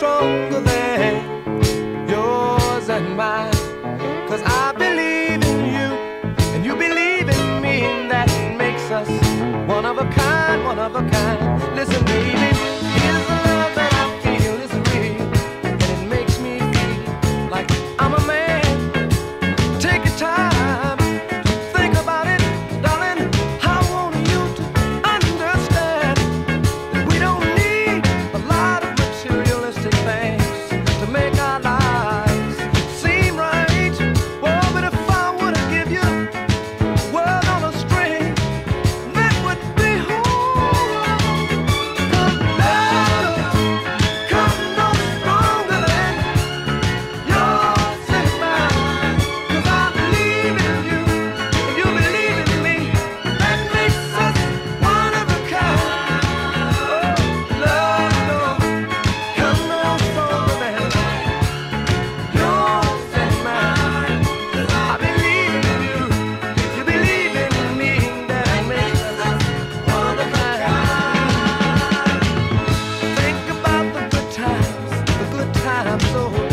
stronger than yours and mine. Cause I so